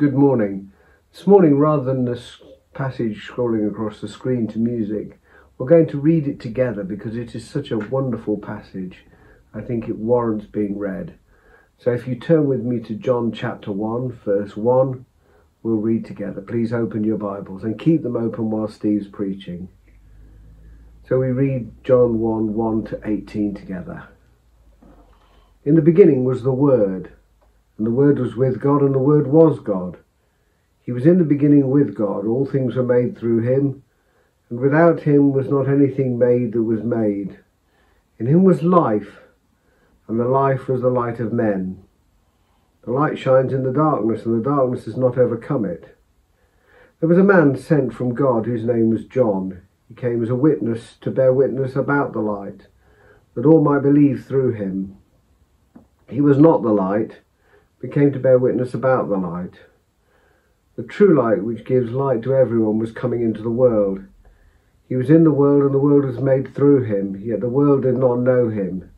Good morning. This morning, rather than the passage scrolling across the screen to music, we're going to read it together because it is such a wonderful passage. I think it warrants being read. So if you turn with me to John chapter 1, verse 1, we'll read together. Please open your Bibles and keep them open while Steve's preaching. So we read John 1 1 to 18 together. In the beginning was the Word, and the Word was with God, and the Word was God. He was in the beginning with God. All things were made through him, and without him was not anything made that was made. In him was life, and the life was the light of men. The light shines in the darkness, and the darkness has not overcome it. There was a man sent from God whose name was John. He came as a witness to bear witness about the light, that all might believe through him. He was not the light, but came to bear witness about the light. The true light, which gives light to everyone, was coming into the world. He was in the world, and the world was made through him, yet the world did not know him.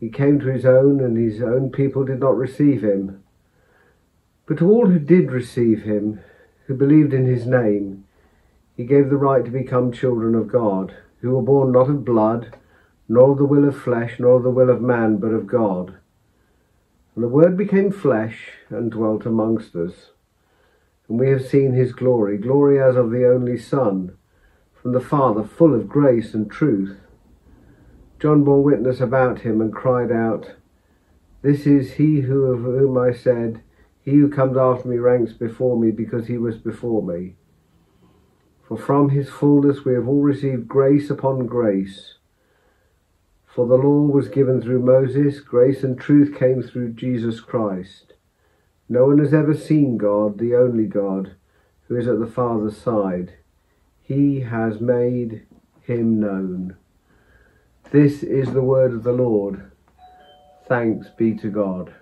He came to his own, and his own people did not receive him. But to all who did receive him, who believed in his name, he gave the right to become children of God, who were born not of blood, nor of the will of flesh, nor of the will of man, but of God. And the Word became flesh and dwelt amongst us. And we have seen his glory, glory as of the only Son, from the Father, full of grace and truth. John bore witness about him and cried out, This is he who of whom I said, He who comes after me ranks before me, because he was before me. For from his fullness we have all received grace upon grace. For the law was given through Moses, grace and truth came through Jesus Christ. No one has ever seen God, the only God, who is at the Father's side. He has made him known. This is the word of the Lord. Thanks be to God.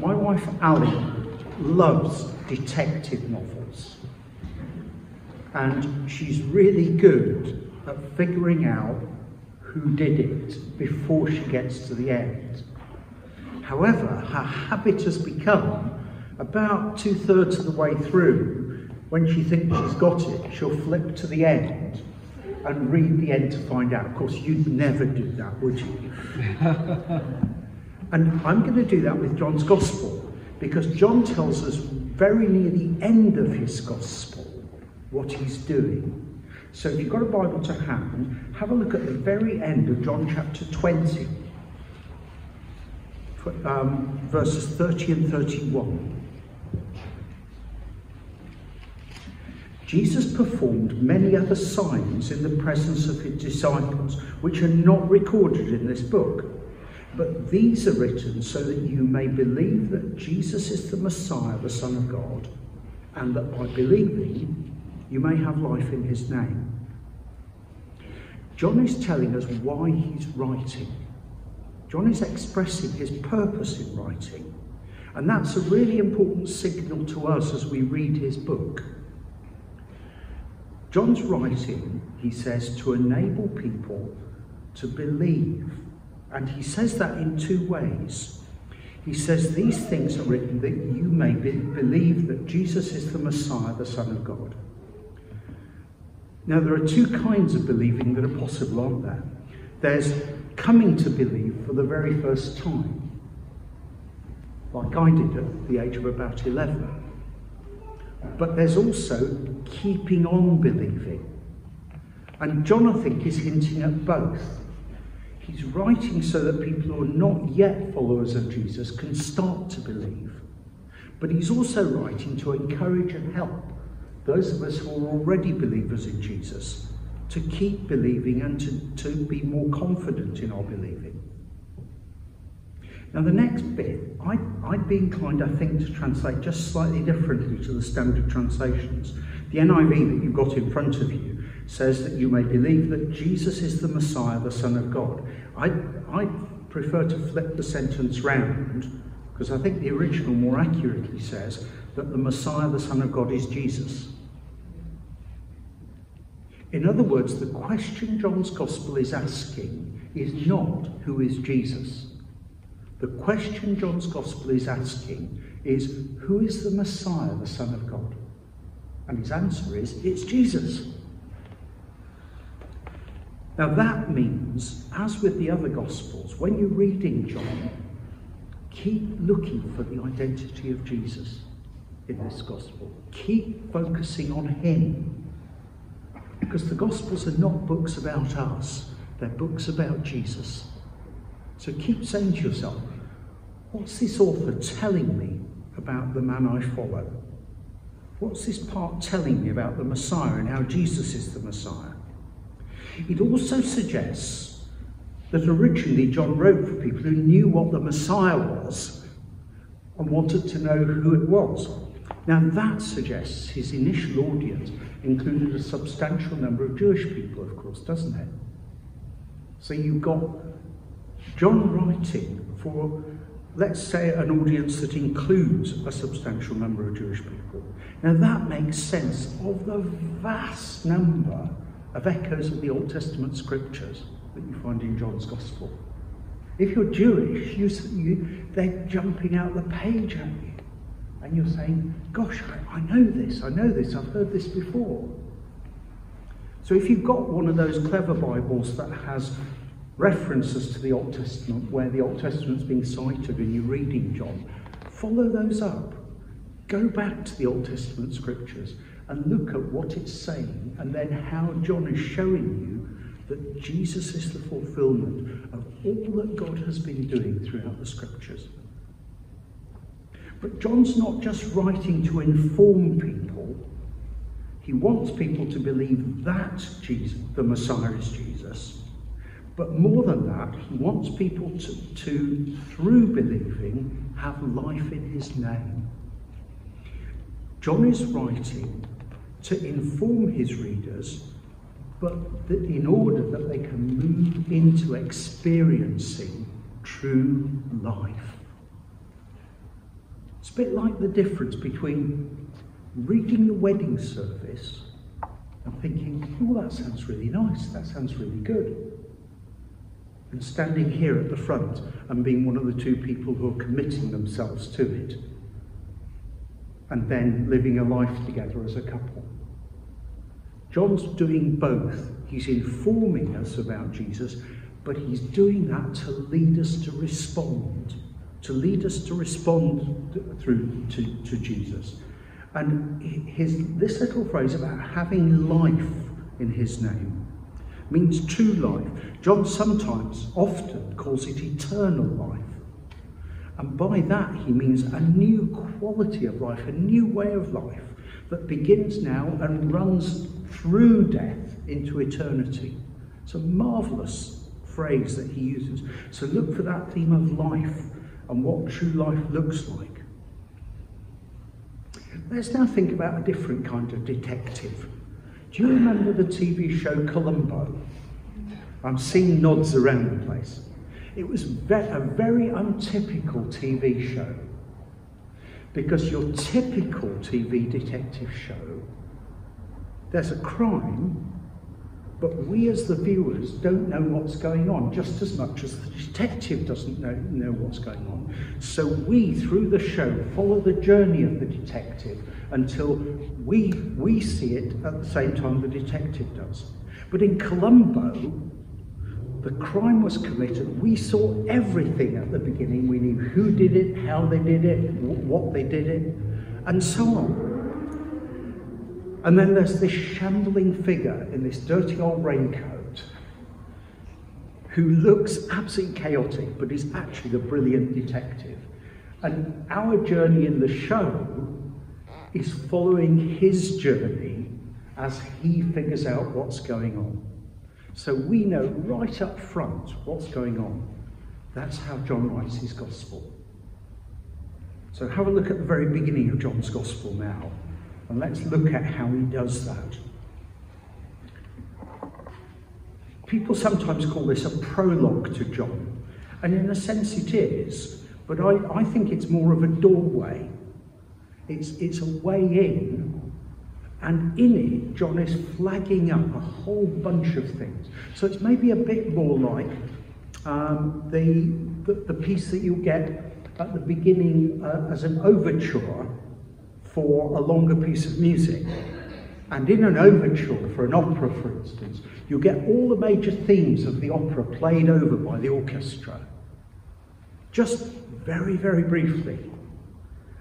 My wife Ali loves detective novels. And she's really good at figuring out who did it before she gets to the end. However, her habit has become about two thirds of the way through, when she thinks she's got it, she'll flip to the end and read the end to find out. Of course, you'd never do that, would you? and I'm going to do that with John's Gospel because John tells us very near the end of his Gospel what he's doing. So if you've got a Bible to hand, have a look at the very end of John chapter 20, um, verses 30 and 31. Jesus performed many other signs in the presence of his disciples, which are not recorded in this book. But these are written so that you may believe that Jesus is the Messiah, the Son of God, and that by believing you may have life in his name. John is telling us why he's writing. John is expressing his purpose in writing. And that's a really important signal to us as we read his book. John's writing, he says, to enable people to believe. And he says that in two ways. He says, These things are written that you may be, believe that Jesus is the Messiah, the Son of God. Now, there are two kinds of believing that are possible, aren't there? There's coming to believe for the very first time, like I did at the age of about 11. But there's also keeping on believing. And John, I think, is hinting at both. He's writing so that people who are not yet followers of Jesus can start to believe. But he's also writing to encourage and help those of us who are already believers in Jesus to keep believing and to, to be more confident in our believing. Now, the next bit, I, I'd be inclined, I think, to translate just slightly differently to the standard translations. The NIV that you've got in front of you says that you may believe that Jesus is the Messiah, the Son of God. I, I prefer to flip the sentence round because I think the original more accurately says that the Messiah, the Son of God, is Jesus. In other words, the question John's Gospel is asking is not who is Jesus. The question John's Gospel is asking is who is the Messiah, the Son of God? And his answer is it's Jesus. Now that means, as with the other Gospels, when you're reading John, keep looking for the identity of Jesus in this Gospel. Keep focusing on him. Because the Gospels are not books about us, they're books about Jesus. So keep saying to yourself, what's this author telling me about the man I follow? What's this part telling me about the Messiah and how Jesus is the Messiah? It also suggests that originally John wrote for people who knew what the Messiah was and wanted to know who it was. Now, that suggests his initial audience included a substantial number of Jewish people, of course, doesn't it? So you've got John writing for, let's say, an audience that includes a substantial number of Jewish people. Now, that makes sense of the vast number of echoes of the Old Testament scriptures that you find in John's Gospel. If you're Jewish, you, you, they're jumping out the page at you. And you're saying, Gosh, I, I know this, I know this, I've heard this before. So if you've got one of those clever Bibles that has references to the Old Testament, where the Old Testament's being cited and you're reading John, follow those up. Go back to the Old Testament scriptures and look at what it's saying and then how John is showing you that Jesus is the fulfillment of all that God has been doing throughout the scriptures. But John's not just writing to inform people. He wants people to believe that Jesus, the Messiah is Jesus. But more than that, he wants people to, to through believing, have life in his name. John is writing to inform his readers, but in order that they can move into experiencing true life. It's a bit like the difference between reading the wedding service and thinking, oh, that sounds really nice, that sounds really good. And standing here at the front and being one of the two people who are committing themselves to it. And then living a life together as a couple. John's doing both. He's informing us about Jesus, but he's doing that to lead us to respond, to lead us to respond through to, to Jesus. And his, this little phrase about having life in his name means true life. John sometimes, often, calls it eternal life. And by that, he means a new quality of life, a new way of life that begins now and runs through death into eternity. It's a marvellous phrase that he uses. So look for that theme of life and what true life looks like. Let's now think about a different kind of detective. Do you remember the TV show Columbo? I'm seeing nods around the place. It was a very untypical TV show because your typical TV detective show there's a crime, but we as the viewers don't know what's going on just as much as the detective doesn't know, know what's going on. So we, through the show, follow the journey of the detective until we, we see it at the same time the detective does. But in Columbo, the crime was committed. We saw everything at the beginning. We knew who did it, how they did it, what they did it, and so on. And then there's this shambling figure in this dirty old raincoat who looks absolutely chaotic but is actually the brilliant detective. And our journey in the show is following his journey as he figures out what's going on. So we know right up front what's going on. That's how John writes his gospel. So have a look at the very beginning of John's gospel now. And let's look at how he does that. People sometimes call this a prologue to John, and in a sense it is, but I, I think it's more of a doorway. It's, it's a way in And in it, John is flagging up a whole bunch of things. So it's maybe a bit more like um, the, the, the, piece that you get at the beginning uh, as an overture for a longer piece of music. And in an overture for an opera, for instance, you get all the major themes of the opera played over by the orchestra. Just very, very briefly.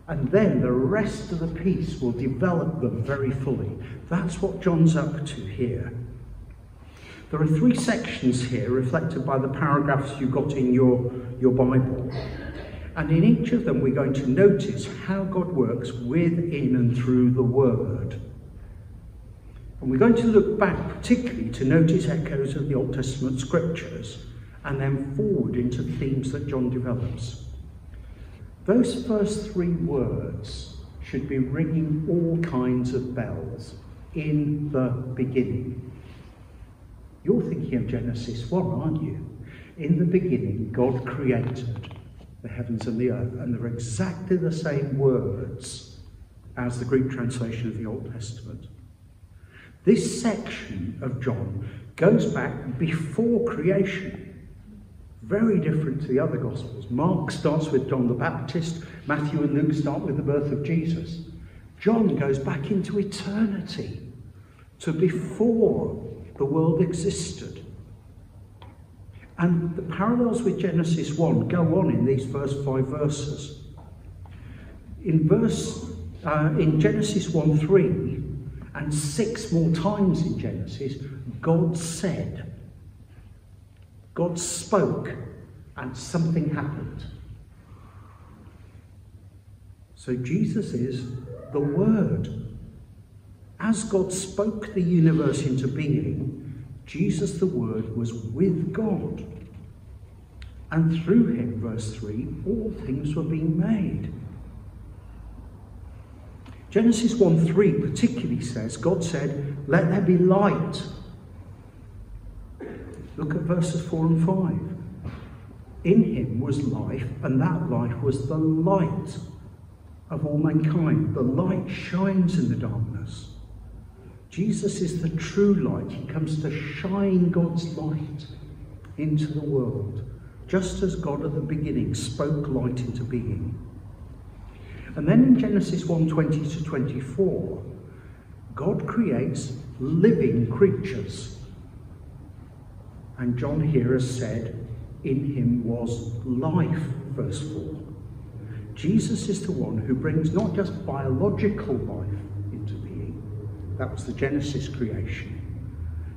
And then the rest of the piece will develop them very fully. That's what John's up to here. There are three sections here reflected by the paragraphs you got in your, your Bible. And in each of them, we're going to notice how God works within and through the Word. And we're going to look back particularly to notice echoes of the Old Testament scriptures and then forward into themes that John develops. Those first three words should be ringing all kinds of bells in the beginning. You're thinking of Genesis 1, aren't you? In the beginning, God created the heavens and the earth, and they're exactly the same words as the Greek translation of the Old Testament. This section of John goes back before creation very different to the other Gospels. Mark starts with John the Baptist, Matthew and Luke start with the birth of Jesus. John goes back into eternity, to before the world existed. And the parallels with Genesis 1 go on in these first five verses. In verse uh, in Genesis 1 3 and six more times in Genesis, God said, God spoke and something happened. So Jesus is the Word. As God spoke the universe into being, Jesus the Word was with God. And through him, verse 3, all things were being made. Genesis 1 3 particularly says, God said, Let there be light. Look at verses 4 and 5. In him was life, and that life was the light of all mankind. The light shines in the darkness. Jesus is the true light. He comes to shine God's light into the world, just as God at the beginning spoke light into being. And then in Genesis 1:20 to 24, God creates living creatures and John here has said, In him was life, verse 4. Jesus is the one who brings not just biological life into being, that was the Genesis creation,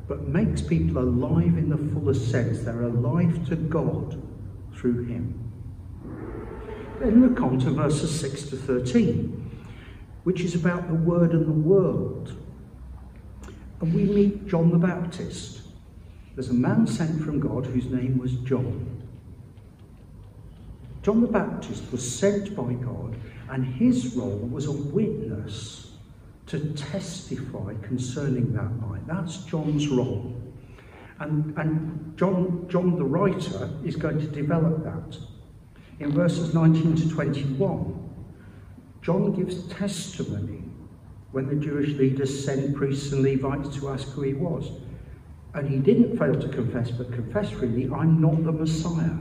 but makes people alive in the fullest sense. They're alive to God through him. Then look on to verses 6 to 13, which is about the Word and the world. And we meet John the Baptist there's a man sent from God whose name was John. John the Baptist was sent by God, and his role was a witness to testify concerning that light. That's John's role. And, and John, John the writer is going to develop that. In verses 19 to 21, John gives testimony when the Jewish leaders sent priests and Levites to ask who he was. And he didn't fail to confess, but confess freely, I'm not the Messiah.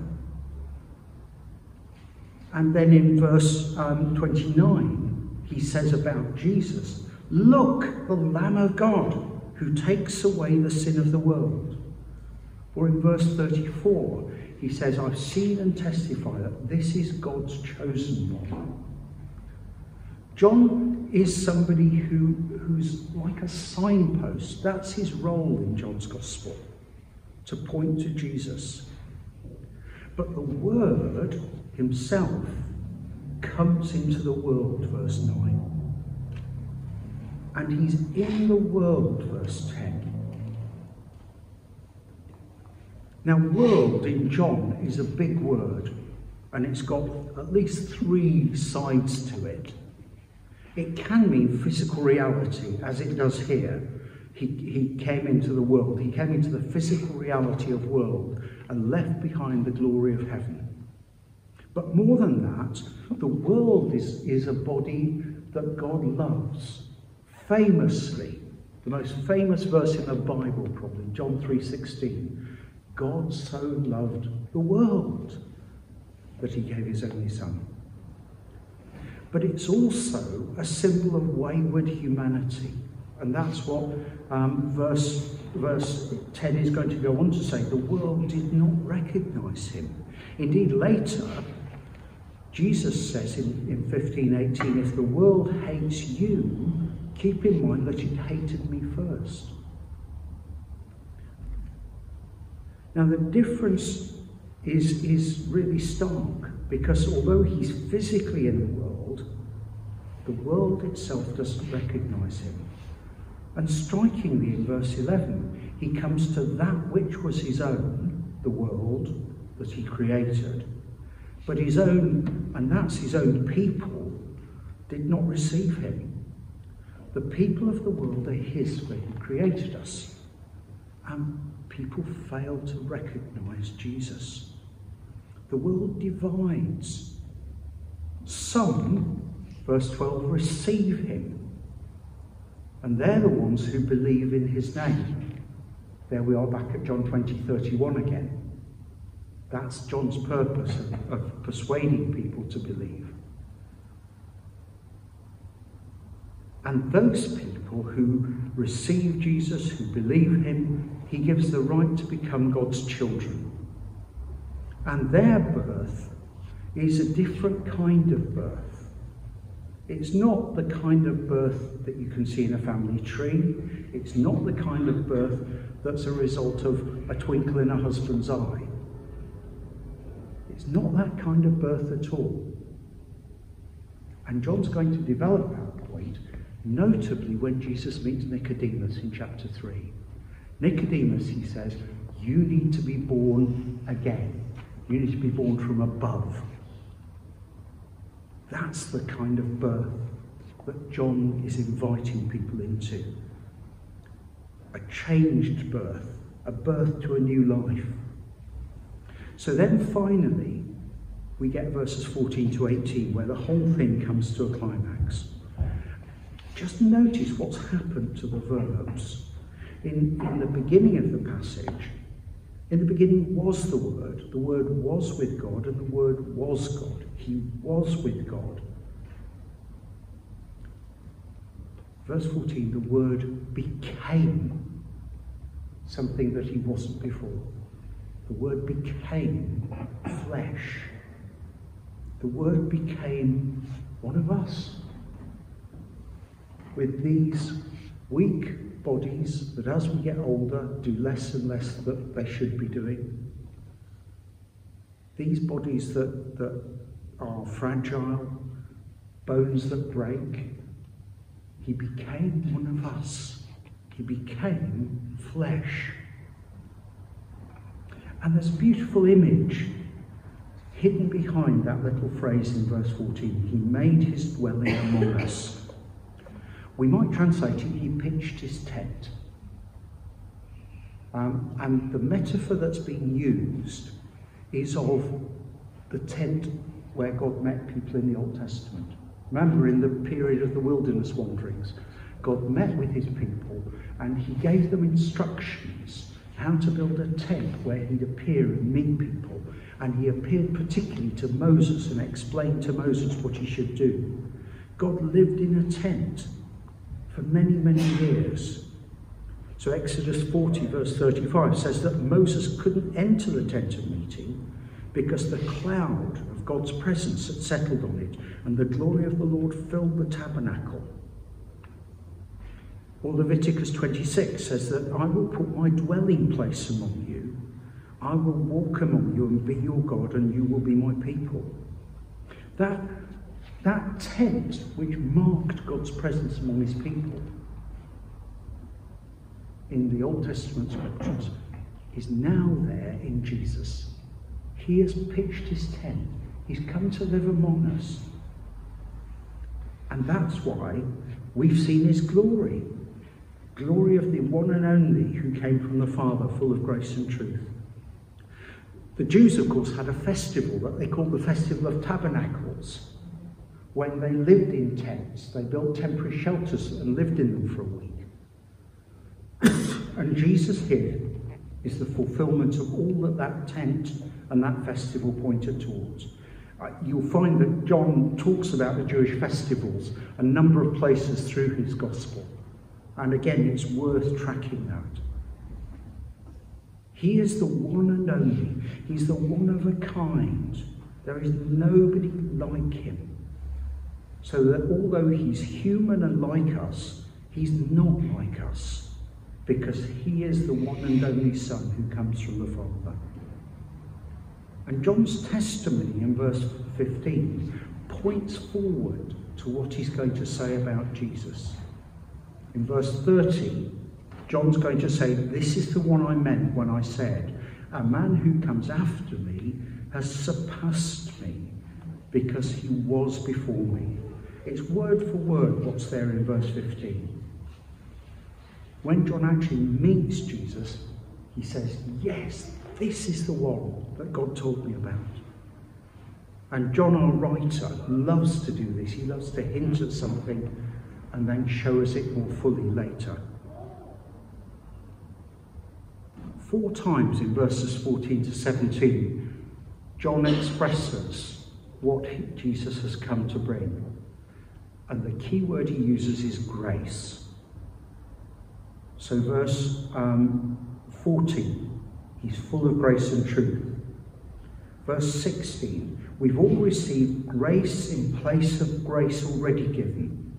And then in verse um, 29, he says about Jesus, Look, the Lamb of God who takes away the sin of the world. Or in verse 34, he says, I've seen and testify that this is God's chosen one. John is somebody who, who's like a signpost. That's his role in John's Gospel, to point to Jesus. But the Word himself comes into the world, verse 9. And he's in the world, verse 10. Now, world in John is a big word, and it's got at least three sides to it. It can mean physical reality, as it does here. He, he came into the world, he came into the physical reality of world and left behind the glory of heaven. But more than that, the world is, is a body that God loves, famously, the most famous verse in the Bible, probably, John 3.16, God so loved the world that he gave his only son. But it's also a symbol of wayward humanity. And that's what um, verse, verse 10 is going to go on to say. The world did not recognize him. Indeed, later, Jesus says in, in 1518, if the world hates you, keep in mind that it hated me first. Now, the difference is, is really stark because although he's physically in the world, the world itself doesn't recognize him. And strikingly in verse 11, he comes to that which was his own, the world that he created, but his own, and that's his own people, did not receive him. The people of the world are his, for he created us. And people fail to recognize Jesus. The world divides. Some, verse 12, receive him. And they're the ones who believe in his name. There we are back at John 20, 31 again. That's John's purpose of, of persuading people to believe. And those people who receive Jesus, who believe him, he gives the right to become God's children. And their birth is a different kind of birth. It's not the kind of birth that you can see in a family tree. It's not the kind of birth that's a result of a twinkle in a husband's eye. It's not that kind of birth at all. And John's going to develop that point Notably, when Jesus meets Nicodemus in chapter 3, Nicodemus, he says, you need to be born again. You need to be born from above. That's the kind of birth that John is inviting people into. A changed birth, a birth to a new life. So then finally, we get verses 14 to 18, where the whole thing comes to a climax. Just notice what's happened to the verbs. In, in the beginning of the passage, in the beginning was the Word. The Word was with God, and the Word was God. He was with God. Verse 14, the Word became something that he wasn't before. The Word became flesh. The Word became one of us with these weak bodies that as we get older do less and less that they should be doing. These bodies that, that are fragile, bones that break. He became one of us. He became flesh. And there's a beautiful image hidden behind that little phrase in verse 14. He made his dwelling among us. We might translate it, he pitched his tent. Um, and the metaphor that's being used is of the tent where God met people in the Old Testament. Remember, in the period of the wilderness wanderings, God met with his people and he gave them instructions how to build a tent where he'd appear and meet people. And he appeared particularly to Moses and explained to Moses what he should do. God lived in a tent for many, many years. So Exodus 40, verse 35 says that Moses couldn't enter the tent of meeting because the cloud of God's presence had settled on it and the glory of the Lord filled the tabernacle. Or Leviticus 26 says that I will put my dwelling place among you. I will walk among you and be your God, and you will be my people. That that tent which marked God's presence among his people in the Old Testament scriptures is now there in Jesus. He has pitched his tent. He's come to live among us. And that's why we've seen his glory. Glory of the one and only who came from the Father, full of grace and truth. The Jews, of course, had a festival that they called the Festival of Tabernacles when they lived in tents. They built temporary shelters and lived in them for a week. and Jesus here is the fulfillment of all that that tent and that festival pointed towards. Uh, you'll find that John talks about the Jewish festivals a number of places through his gospel. And again, it's worth tracking that. He is the one and only. He's the one of a kind. There is nobody like him. So that although he's human and like us, he's not like us because he is the one and only Son who comes from the Father. And John's testimony in verse 15 points forward to what he's going to say about Jesus. In verse 30, John's going to say, This is the one I meant when I said, A man who comes after me has surpassed me because he was before me. It's word for word what's there in verse 15. When John actually meets Jesus, he says, Yes, this is the one that God told me about. And John, our writer, loves to do this. He loves to hint at something and then show us it more fully later. Four times in verses 14 to 17, John expresses what Jesus has come to bring. And the key word he uses is grace. So, verse um, 14, he's full of grace and truth. Verse 16, we've all received grace in place of grace already given.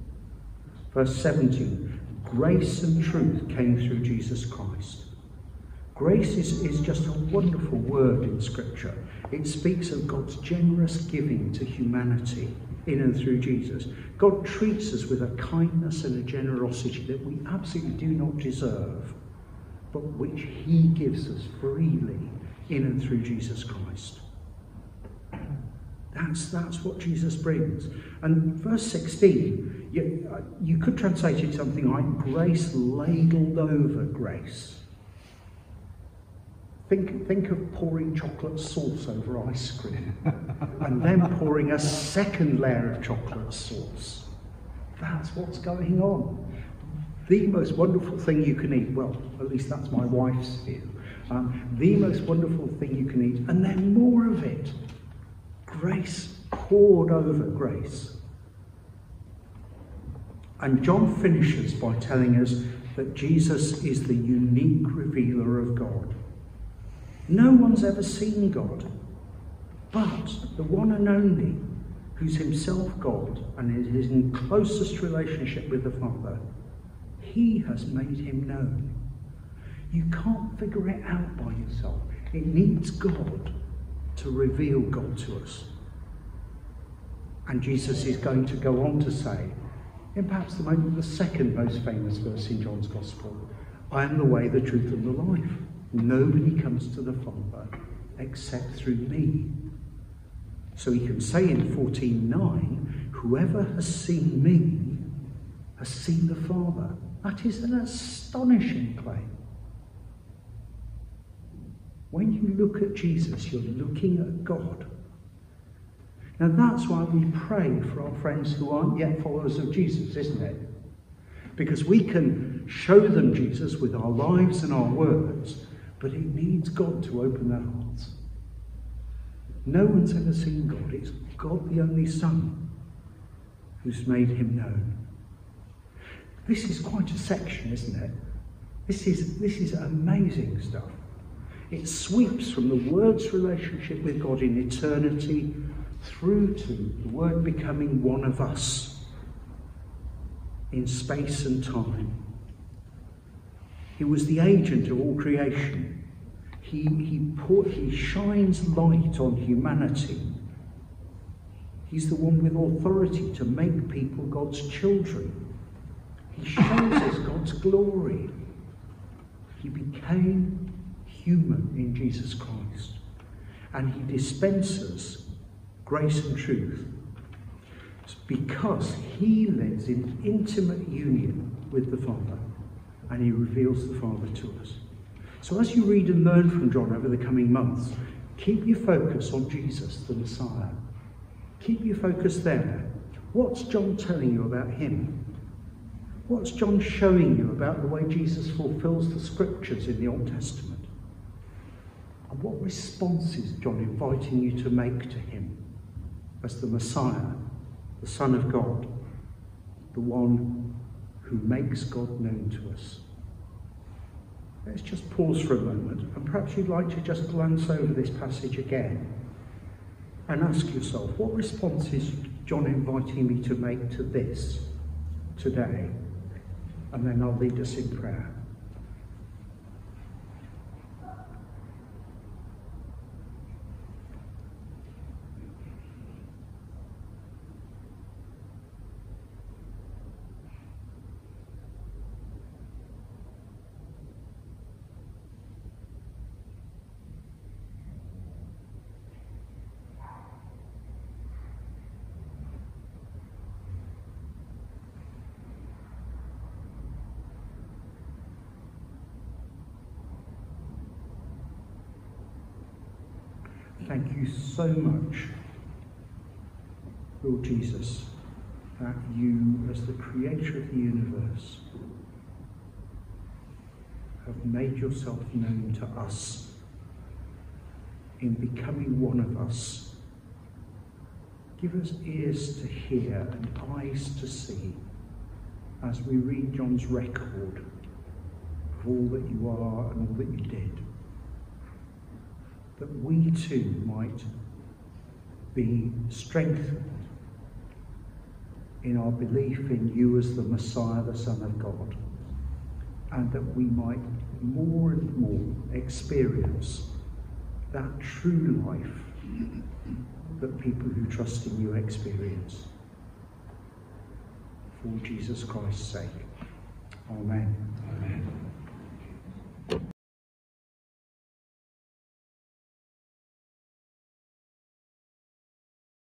Verse 17, grace and truth came through Jesus Christ. Grace is, is just a wonderful word in Scripture. It speaks of God's generous giving to humanity in and through Jesus. God treats us with a kindness and a generosity that we absolutely do not deserve, but which He gives us freely in and through Jesus Christ. That's, that's what Jesus brings. And verse 16, you, uh, you could translate it something like grace ladled over grace. Think, think of pouring chocolate sauce over ice cream and then pouring a second layer of chocolate sauce. That's what's going on. The most wonderful thing you can eat, well, at least that's my wife's view, um, the most wonderful thing you can eat, and then more of it. Grace poured over grace. And John finishes by telling us that Jesus is the unique revealer of God. No one's ever seen God, but the one and only, who's himself God and is in closest relationship with the Father, he has made him known. You can't figure it out by yourself. It needs God to reveal God to us. And Jesus is going to go on to say, in perhaps the, most, the second most famous verse in John's Gospel, I am the way, the truth, and the life. Nobody comes to the Father except through me. So he can say in 14.9, whoever has seen me has seen the Father. That is an astonishing claim. When you look at Jesus, you're looking at God. Now that's why we pray for our friends who aren't yet followers of Jesus, isn't it? Because we can show them Jesus with our lives and our words, but it needs God to open their hearts. No one's ever seen God. It's God, the only Son, who's made him known. This is quite a section, isn't it? This is, this is amazing stuff. It sweeps from the Word's relationship with God in eternity through to the Word becoming one of us in space and time. He was the agent of all creation. He, he, put, he shines light on humanity. He's the one with authority to make people God's children. He shows us God's glory. He became human in Jesus Christ. And he dispenses grace and truth because he lives in intimate union with the Father and he reveals the Father to us. So as you read and learn from John over the coming months, keep your focus on Jesus, the Messiah. Keep your focus there. What's John telling you about him? What's John showing you about the way Jesus fulfills the scriptures in the Old Testament? And what response is John inviting you to make to him as the Messiah, the Son of God, the one who makes God known to us? Let's just pause for a moment, and perhaps you'd like to just glance over this passage again and ask yourself what response is John inviting me to make to this today? And then I'll lead us in prayer. Thank you so much, Lord Jesus, that you, as the creator of the universe, have made yourself known to us in becoming one of us. Give us ears to hear and eyes to see as we read John's record of all that you are and all that you did that we too might be strengthened in our belief in you as the Messiah, the Son of God, and that we might more and more experience that true life that people who trust in you experience. For Jesus Christ's sake. Amen.